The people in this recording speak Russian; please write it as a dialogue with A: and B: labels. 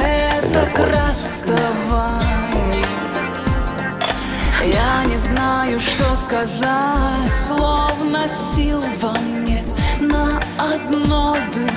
A: Это краскование Я не знаю, что сказать Словно сил во мне на одно дыхание.